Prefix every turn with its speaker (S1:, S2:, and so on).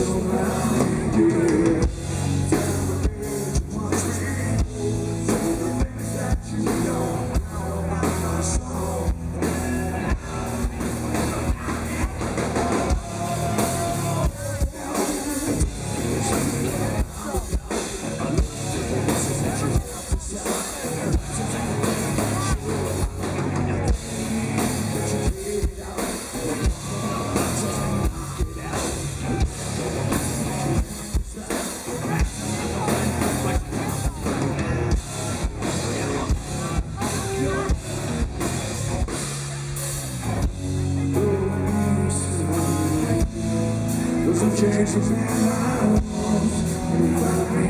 S1: no Change my life.